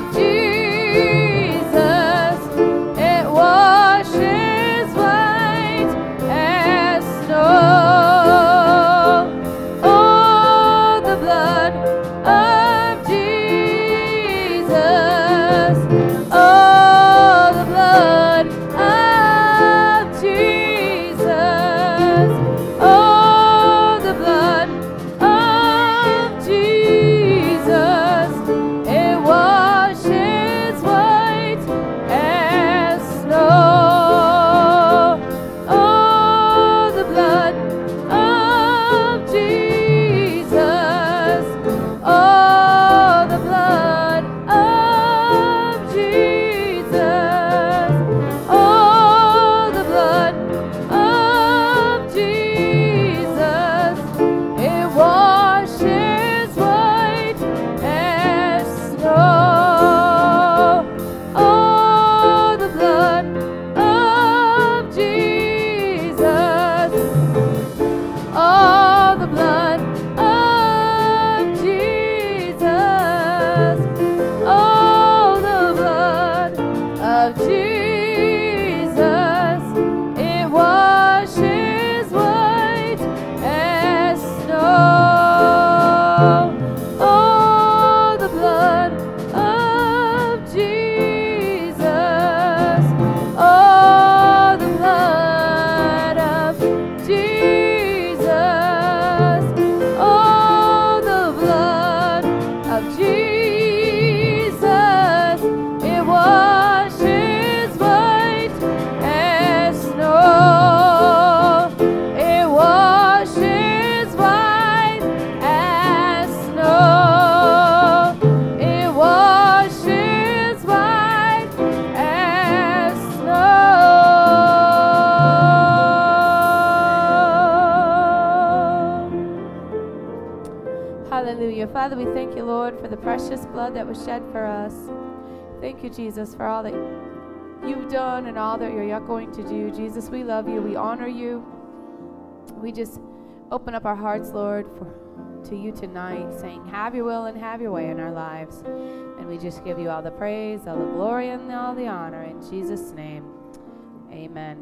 of Jesus. Father, we thank you, Lord, for the precious blood that was shed for us. Thank you, Jesus, for all that you've done and all that you're going to do. Jesus, we love you. We honor you. We just open up our hearts, Lord, for, to you tonight, saying, Have your will and have your way in our lives. And we just give you all the praise, all the glory, and all the honor. In Jesus' name, amen.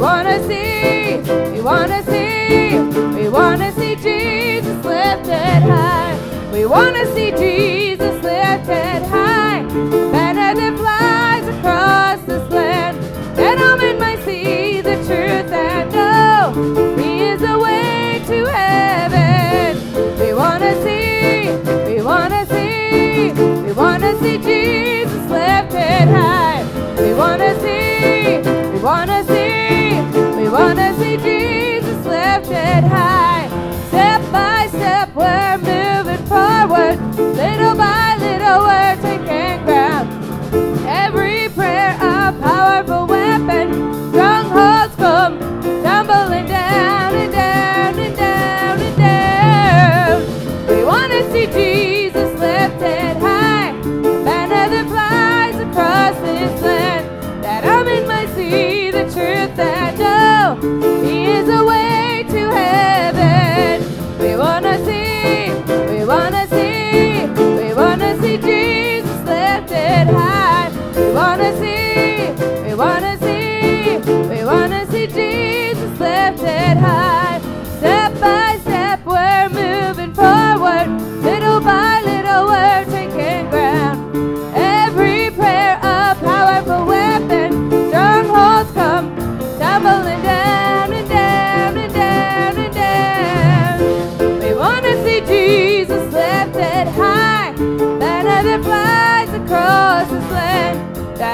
wanna see, we wanna see, we wanna see Jesus lifted high. We wanna see Jesus lifted high. Banner that flies across this land. And all men might see the truth and know He is the way to heaven. We wanna see, we wanna see, we wanna see Jesus lifted high. We wanna see.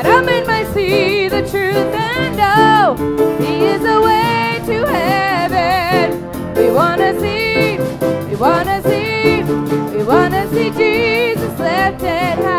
that I men see the truth and know He is the way to heaven. We want to see, we want to see, we want to see Jesus lifted high.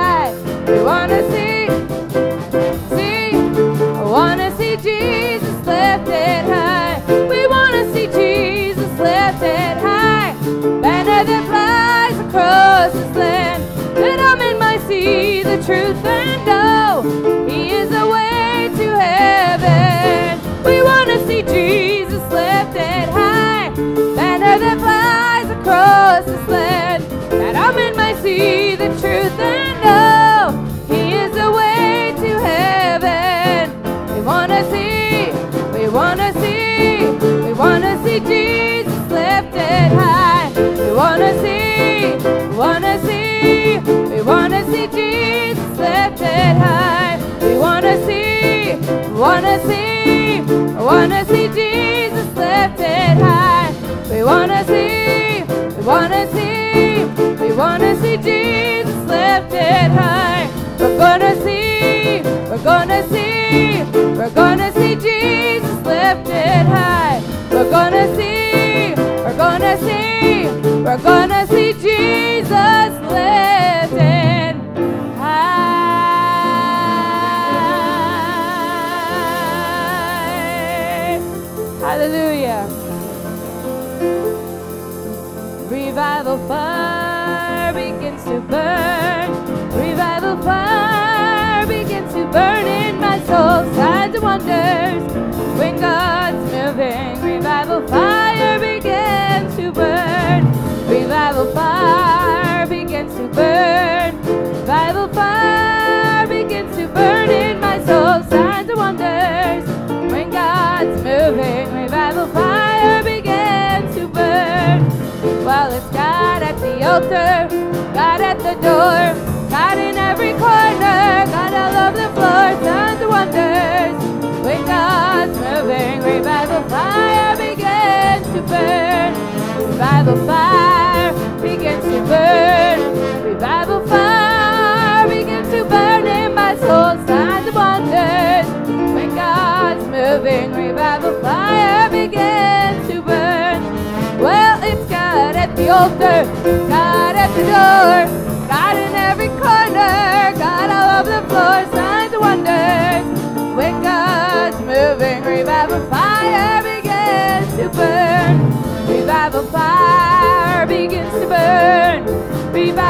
wanna see, we wanna see, we wanna see Jesus lifted high. We're gonna see, we're gonna see, we're gonna see Jesus lifted high. We're gonna see, we're gonna see, we're gonna see Jesus. Revival fire begins to burn. Revival fire begins to burn. Revival fire begins to burn in my soul, signs and wonders. When God's moving, revival fire begins to burn. Well, it's God at the altar, God at the door,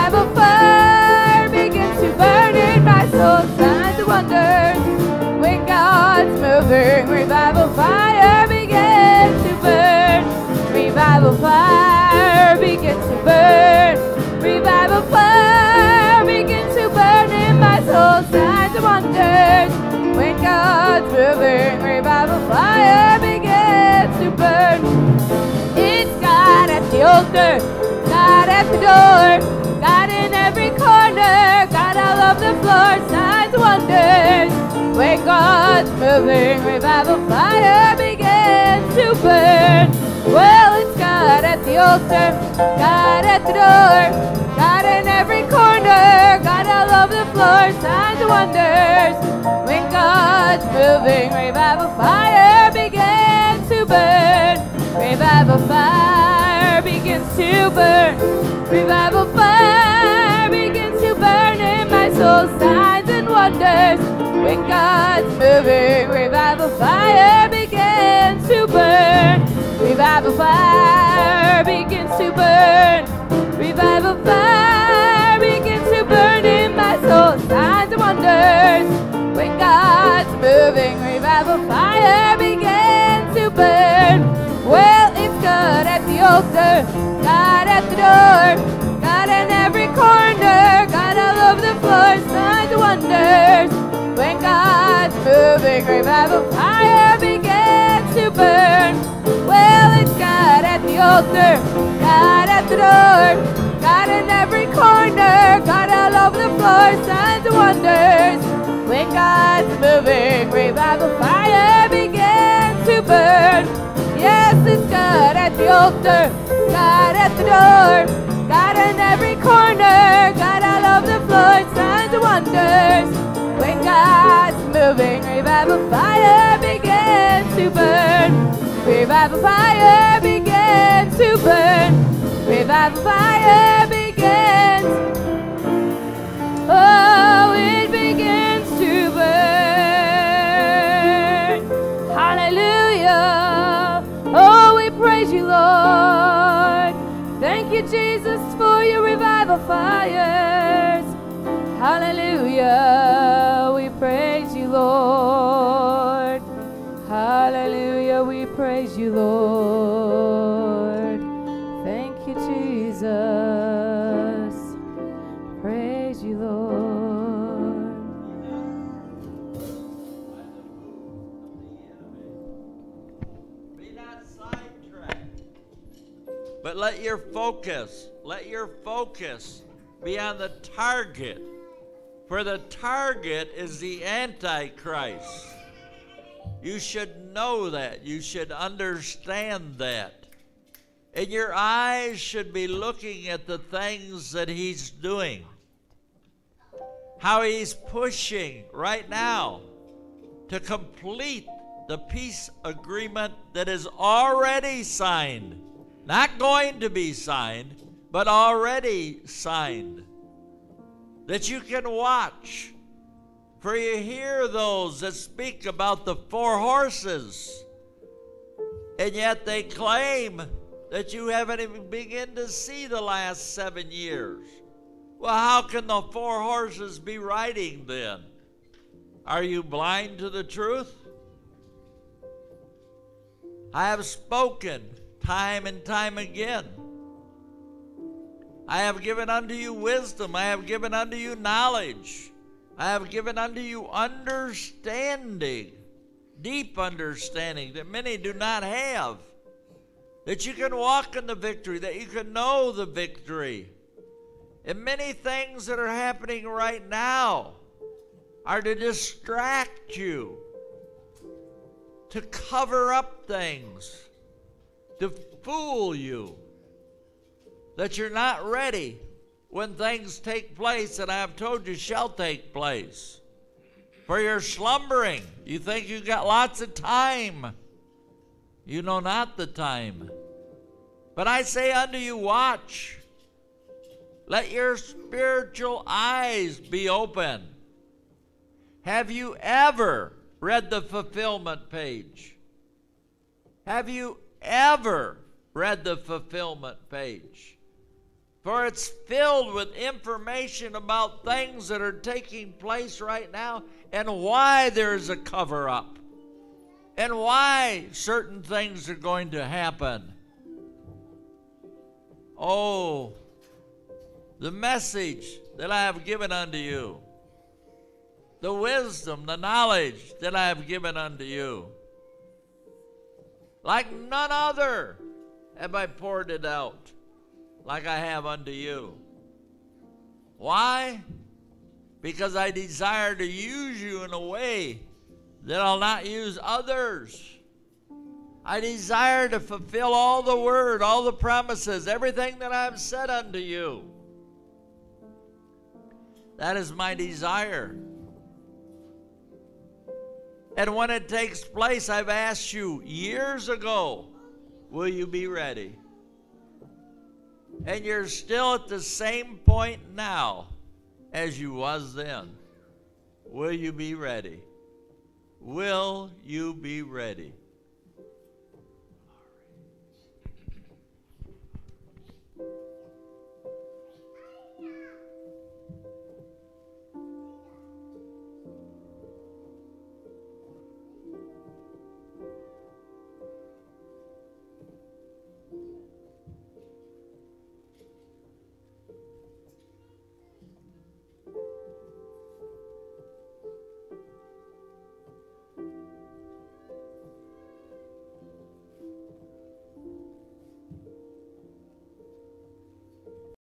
Fire begins to burn in my soul, signs wonders. When God's moving, revival fire begins to burn. Revival fire begins to burn. Revival fire begins to burn in my soul. Signs and wonders. When God's moving, revival fire begins to burn. It's God at the altar, God at the door, God's moving, revival fire begins to burn. Well, it's God at the altar, God at the door, God in every corner, God all over the floor, signs and wonders. When God's moving, revival fire begins to burn. Revival fire begins to burn. Revival fire begins to burn in my soul, signs and wonders. When God's moving, revival fire begins to burn. Revival fire begins to burn. Revival fire begins to burn in my soul. Signs and wonders. When God's moving, revival fire begins to burn. Well, it's God at the altar, God at the door, God in every corner, God all over the floor. Signs and wonders. Moving, revival fire begins to burn. Well, it's God at the altar, God at the door, God in every corner, God all over the floor, signs and wonders. When God's moving, revival fire begins to burn. Yes, it's God at the altar, God at the door, God in every corner, God all over the floor, signs and wonders. When moving, revival fire begins to burn. Revival fire begins to burn. Revival fire begins. Oh, it begins to burn. Hallelujah. Oh, we praise you, Lord. Thank you, Jesus, for your revival fires. Hallelujah. We praise you, Lord. Thank you, Jesus. Praise you, Lord. Be not sidetracked. But let your focus, let your focus be on the target. For the target is the Antichrist. You should know that. You should understand that. And your eyes should be looking at the things that he's doing. How he's pushing right now to complete the peace agreement that is already signed. Not going to be signed, but already signed. That you can watch. For you hear those that speak about the four horses, and yet they claim that you haven't even begun to see the last seven years. Well, how can the four horses be riding then? Are you blind to the truth? I have spoken time and time again. I have given unto you wisdom. I have given unto you knowledge. I have given unto you understanding, deep understanding that many do not have. That you can walk in the victory, that you can know the victory. And many things that are happening right now are to distract you, to cover up things, to fool you, that you're not ready when things take place that I have told you shall take place. For you're slumbering. You think you've got lots of time. You know not the time. But I say unto you, watch. Let your spiritual eyes be open. Have you ever read the fulfillment page? Have you ever read the fulfillment page? For it's filled with information about things that are taking place right now and why there's a cover up and why certain things are going to happen. Oh, the message that I have given unto you, the wisdom, the knowledge that I have given unto you, like none other have I poured it out, like I have unto you. Why? Because I desire to use you in a way that I'll not use others. I desire to fulfill all the word, all the promises, everything that I've said unto you. That is my desire. And when it takes place, I've asked you years ago, will you be ready? And you're still at the same point now as you was then. Will you be ready? Will you be ready?